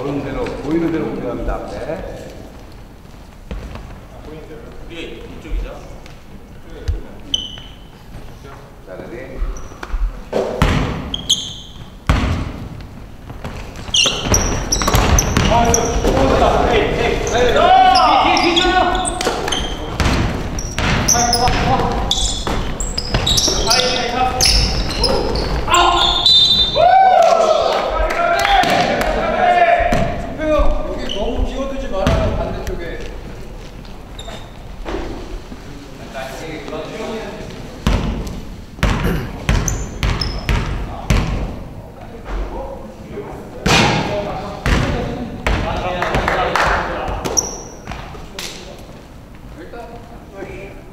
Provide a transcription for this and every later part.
보이는 대로 보이는 대로 공격합니다 앞에. 우리 이쪽이죠? 자 레디. 여기 너무 기어들지 말아요 반대쪽에 하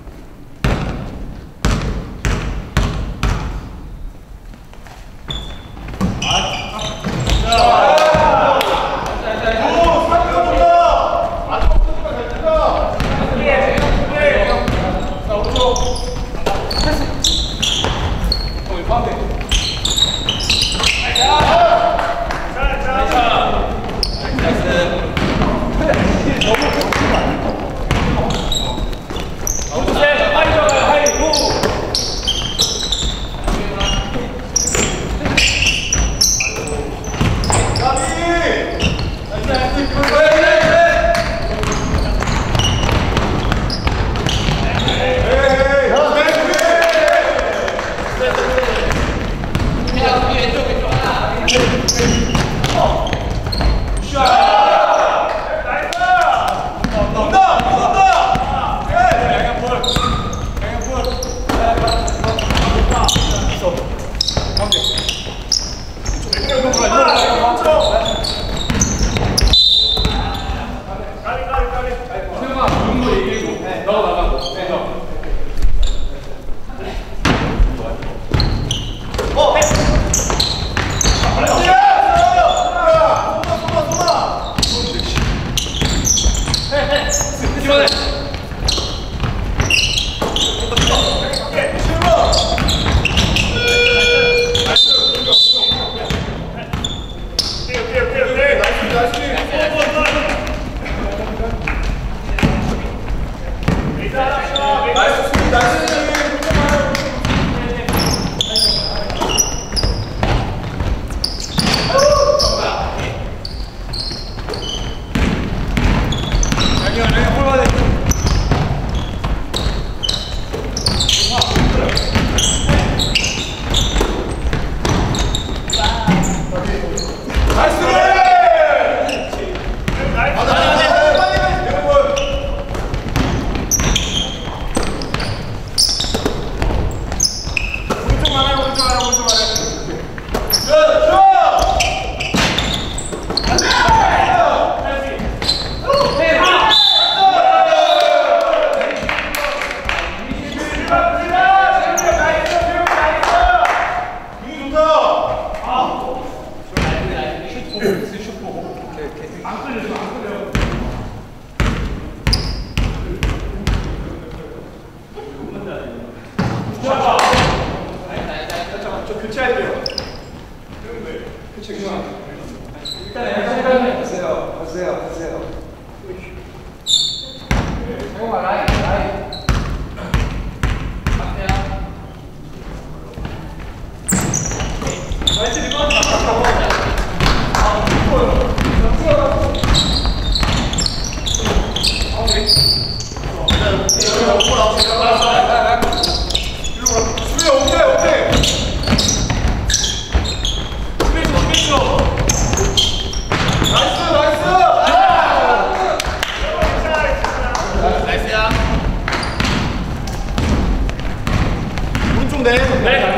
네. 네.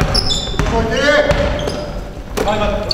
화이팅! 가위바위보.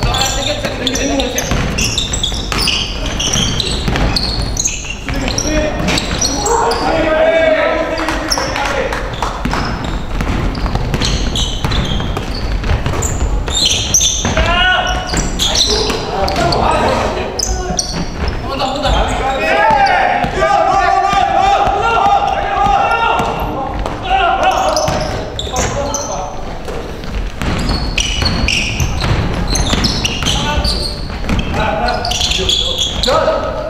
Done.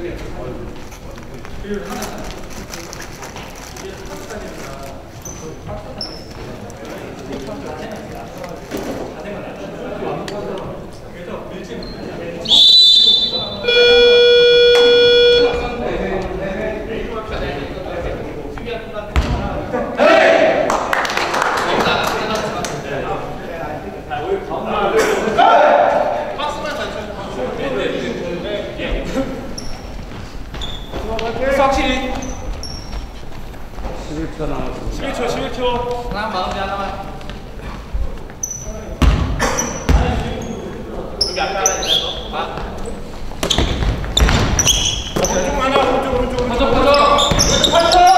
这是我就是他 하나만 마무리 하나만. 여기 앞에 하나 있어 봐 오른쪽 하나 오른쪽 오른쪽 가져 가져 천천히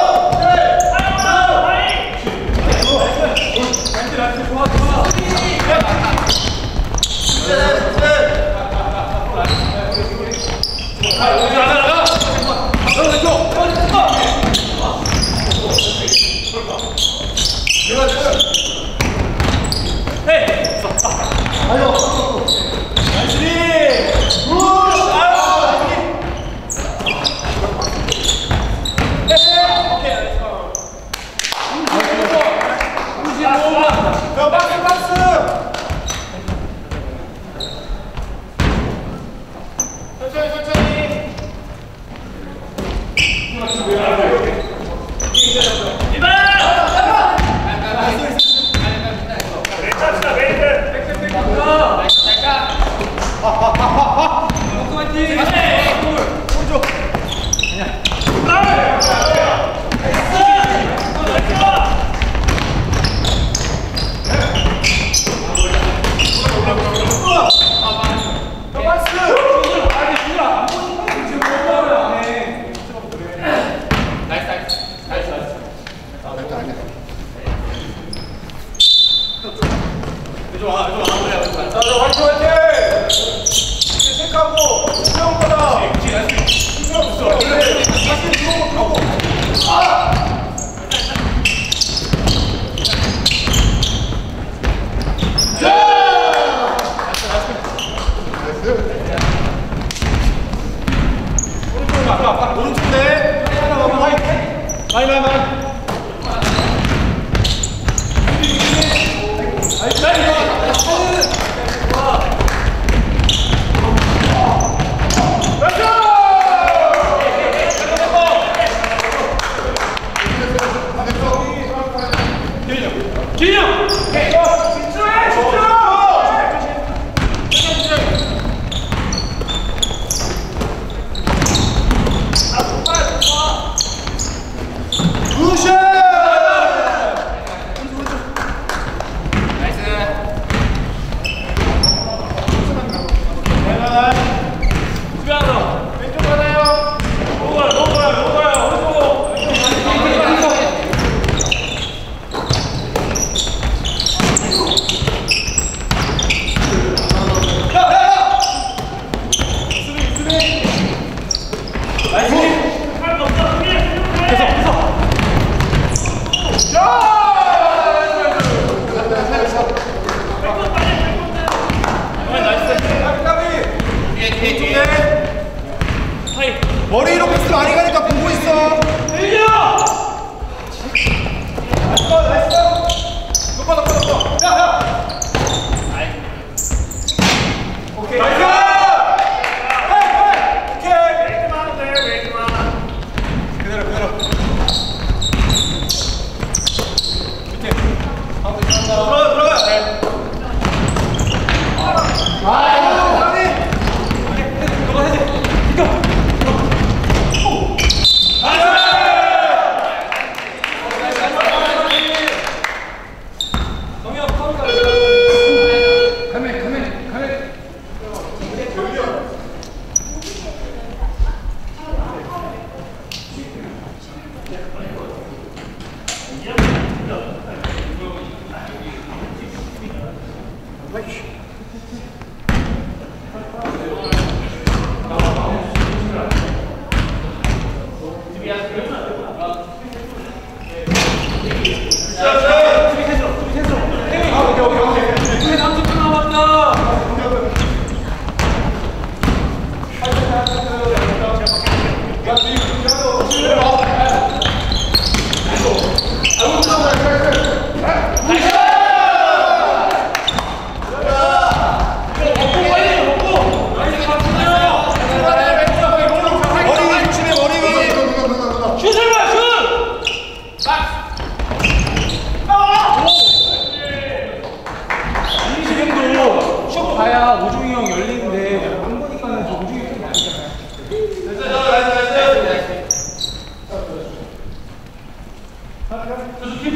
Which?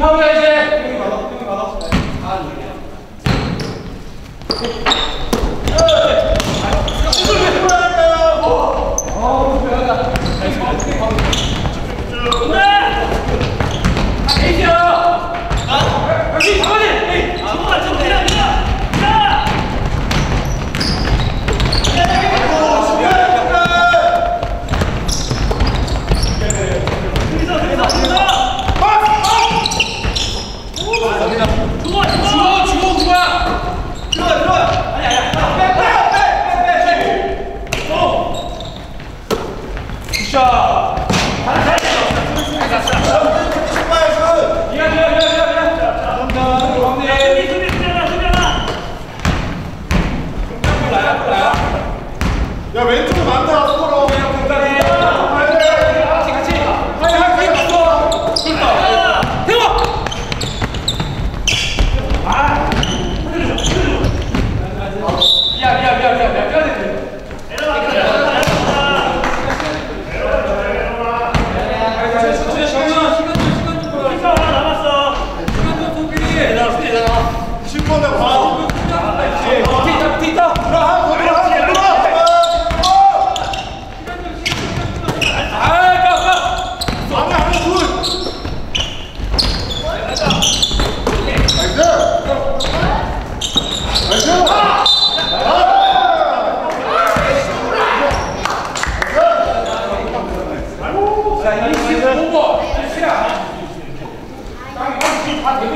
킵하고 이제. 주워 주워 누가? 야 왼쪽 많다. 서로. 미안 미안 미안 미안 미안. 미안 미안. 슈퍼네 봐 안에 안에 둘 나이스 나이스 귀여워.